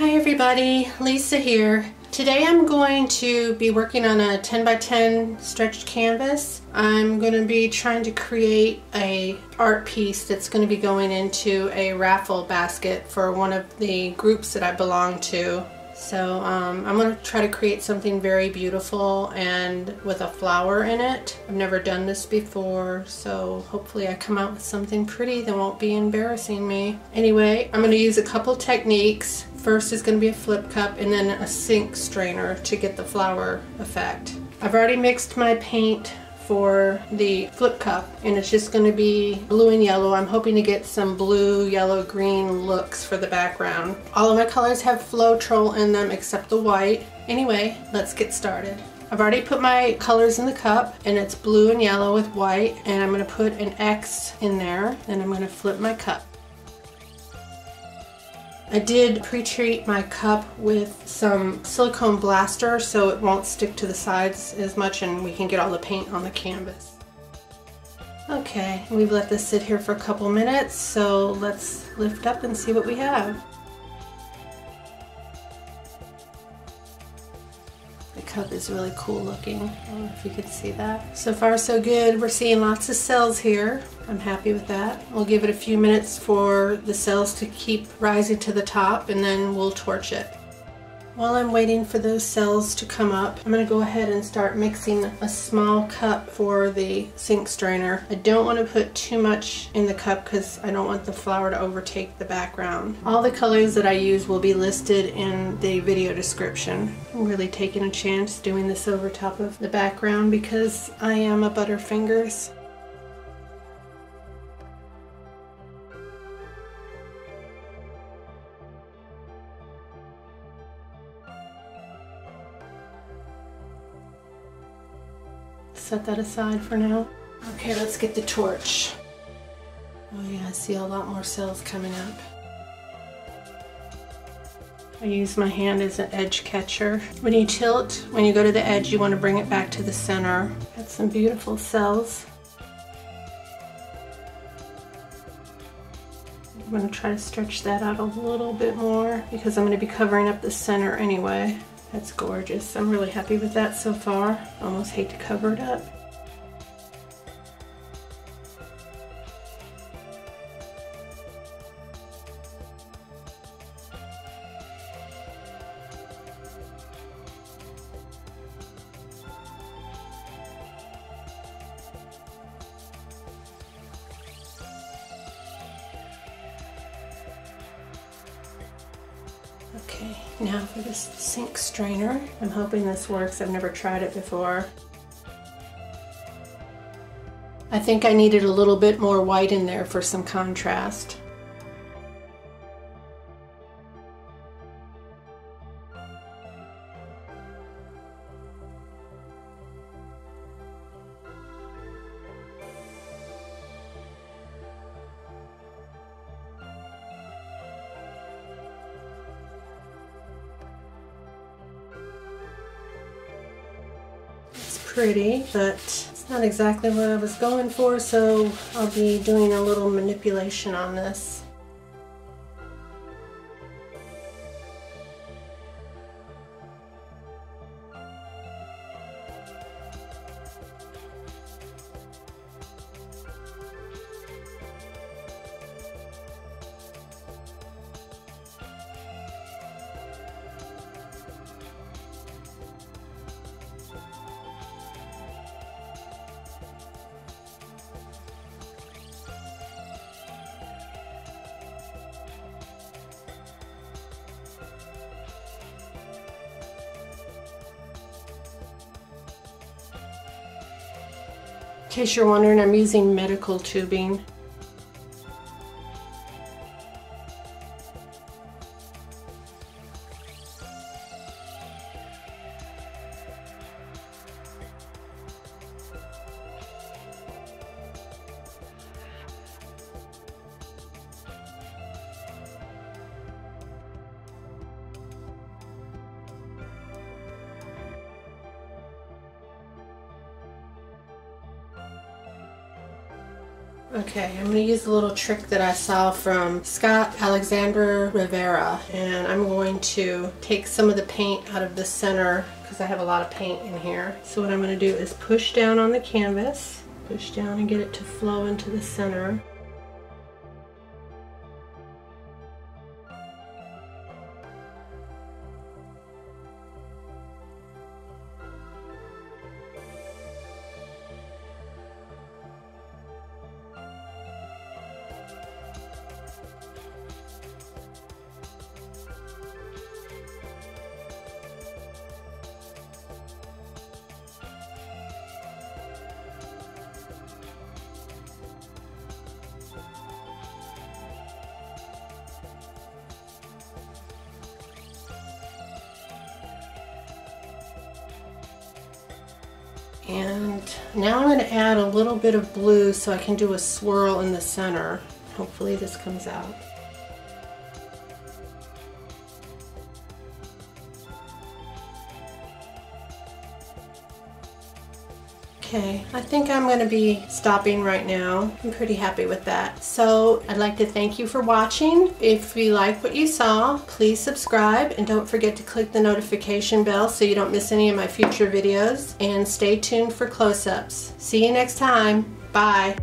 Hi everybody, Lisa here. Today I'm going to be working on a 10 by 10 stretched canvas. I'm going to be trying to create a art piece that's going to be going into a raffle basket for one of the groups that I belong to. So um, I'm going to try to create something very beautiful and with a flower in it. I've never done this before, so hopefully I come out with something pretty that won't be embarrassing me. Anyway, I'm going to use a couple techniques. First is going to be a flip cup and then a sink strainer to get the flower effect. I've already mixed my paint for the flip cup and it's just going to be blue and yellow. I'm hoping to get some blue, yellow, green looks for the background. All of my colors have Floetrol in them except the white. Anyway, let's get started. I've already put my colors in the cup and it's blue and yellow with white and I'm going to put an X in there and I'm going to flip my cup. I did pre-treat my cup with some silicone blaster so it won't stick to the sides as much and we can get all the paint on the canvas. Okay, we've let this sit here for a couple minutes, so let's lift up and see what we have. The cup is really cool looking. I don't know if you could see that. So far so good. We're seeing lots of cells here. I'm happy with that. We'll give it a few minutes for the cells to keep rising to the top and then we'll torch it. While I'm waiting for those cells to come up, I'm going to go ahead and start mixing a small cup for the sink strainer. I don't want to put too much in the cup because I don't want the flower to overtake the background. All the colors that I use will be listed in the video description. I'm really taking a chance doing this over top of the background because I am a Butterfingers. Set that aside for now. Okay, let's get the torch. Oh yeah, I see a lot more cells coming up. I use my hand as an edge catcher. When you tilt, when you go to the edge, you want to bring it back to the center. Got some beautiful cells. I'm going to try to stretch that out a little bit more because I'm going to be covering up the center anyway. That's gorgeous. I'm really happy with that so far. Almost hate to cover it up. Okay, now for this sink strainer. I'm hoping this works. I've never tried it before. I think I needed a little bit more white in there for some contrast. Pretty, but it's not exactly what I was going for, so I'll be doing a little manipulation on this. In case you're wondering, I'm using medical tubing. Okay, I'm going to use a little trick that I saw from Scott Alexander Rivera and I'm going to take some of the paint out of the center because I have a lot of paint in here. So what I'm going to do is push down on the canvas, push down and get it to flow into the center. And now I'm going to add a little bit of blue so I can do a swirl in the center. Hopefully this comes out. Okay, I think I'm going to be stopping right now. I'm pretty happy with that. So I'd like to thank you for watching. If you like what you saw, please subscribe and don't forget to click the notification bell so you don't miss any of my future videos. And stay tuned for close-ups. See you next time. Bye.